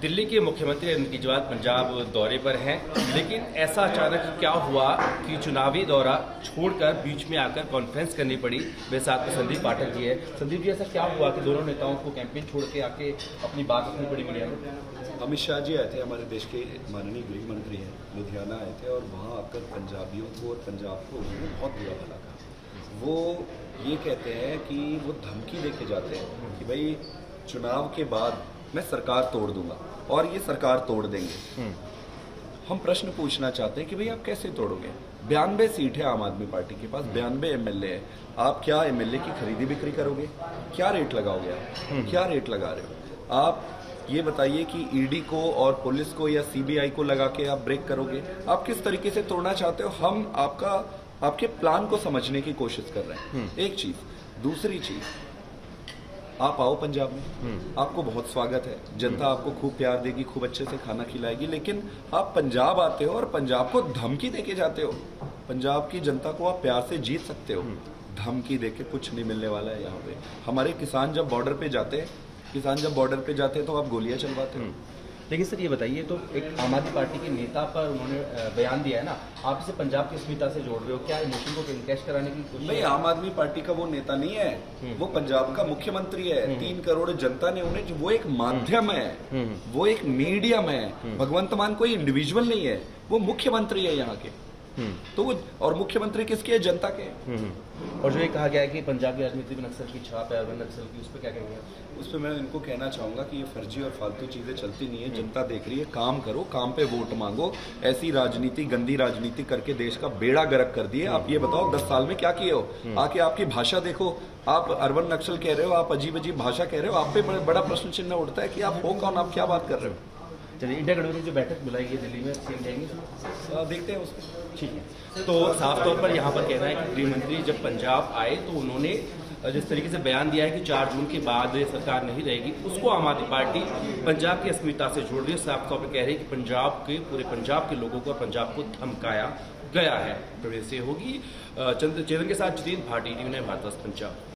दिल्ली के मुख्यमंत्री अरविंद केजरीवाल पंजाब दौरे पर हैं, लेकिन ऐसा अचानक क्या हुआ कि चुनावी दौरा छोड़कर बीच में आकर कॉन्फ्रेंस करनी पड़ी? मेरे साथ में संदीप पाठक जी है। संदीप जी, ऐसा क्या हुआ कि दोनों नेताओं को कैंपेन छोड़ के आके अपनी बात रखनी पड़ी मीडिया में अमित शाह जी आए थे, हमारे देश के माननीय गृह मंत्री हैं, लुधियाना आए थे और वहाँ आकर पंजाबियों को और पंजाब को उन्होंने बहुत बुरा भला कहा। वो ये कहते हैं कि वो धमकी दे के जाते हैं कि भाई, चुनाव के बाद मैं सरकार तोड़ दूँगा और ये सरकार तोड़ देंगे। हम प्रश्न पूछना चाहते हैं कि भाई आप कैसे तोड़ोगे? बयानबे सीट है आम आदमी पार्टी के पास बयानबे एमएलए है। आप क्या एमएलए की खरीदी बिक्री करोगे? क्या रेट लगाओगे आप? क्या रेट लगा रहे हो? आप ये बताइए कि ईडी को और पुलिस को या सीबीआई को लगा के आप ब्रेक करोगे? आप किस तरीके से तोड़ना चाहते हो? हम आपका आपके प्लान को समझने की कोशिश कर रहे हैं। एक चीज़। दूसरी चीज़ आप आओ पंजाब में। आपको बहुत स्वागत है। जनता आपको खूब प्यार देगी खूब अच्छे से खाना खिलाएगी लेकिन आप पंजाब आते हो और पंजाब को धमकी देके जाते हो। पंजाब की जनता को आप प्यार से जीत सकते हो। धमकी दे के कुछ नहीं मिलने वाला है यहाँ पे। हमारे किसान जब बॉर्डर पे जाते हैं किसान जब बॉर्डर पे जाते हैं तो आप गोलियाँ चलवाते हो। लेकिन सर ये बताइए तो एक आम आदमी पार्टी के नेता पर उन्होंने बयान दिया है ना आप इसे पंजाब की अस्मिता से जोड़ रहे हो क्या इमोशन को इनकेश कराने की कोशिश नहीं आम आदमी पार्टी का वो नेता नहीं है वो पंजाब का मुख्यमंत्री है तीन करोड़ जनता ने उन्हें वो एक माध्यम है वो एक मीडियम है भगवंत मान कोई इंडिविजुअल नहीं है वो मुख्यमंत्री है यहाँ के। तो वो और मुख्यमंत्री किसके है? जनता के हम्म। और जो ये कहा गया है कि पंजाब की राजनीति में नक्सल की छाप है अरविंद नक्सल की उस पर क्या कहेंगे उस पर मैं इनको कहना चाहूँगा कि ये फर्जी और फालतू चीज़ें चलती नहीं है। जनता देख रही है काम करो काम पे वोट मांगो। ऐसी राजनीति गंदी राजनीति करके देश का बेड़ा गर्क कर दिए आप ये बताओ दस साल में क्या किए हो? आके आपकी भाषा देखो। आप अरबन नक्सल कह रहे हो आप अजीब अजीब भाषा कह रहे हो। आप पे बड़ा प्रश्न चिन्ह उठता है कि आप हो कौन? आप क्या बात कर रहे हो? चलिए इंडिया गठबंधन जो बैठक बुलाई गई दिल्ली में सीएम जाएँगे देखते हैं उसको। ठीक है। तो साफ़ तौर पर यहाँ पर कहना है कि गृह मंत्री जब पंजाब आए तो उन्होंने जिस तरीके से बयान दिया है कि चार जून के बाद ये सरकार नहीं रहेगी उसको आम आदमी पार्टी पंजाब की अस्मिता से जोड़ रही है। साफ़ तौर पर कह रही है कि पंजाब के पूरे पंजाब के लोगों को और पंजाब को धमकाया गया है। प्रवेश से होगी। चंद्र चेतन के साथ जितेंद्र भाटी टीवी ने भारत पंजाब।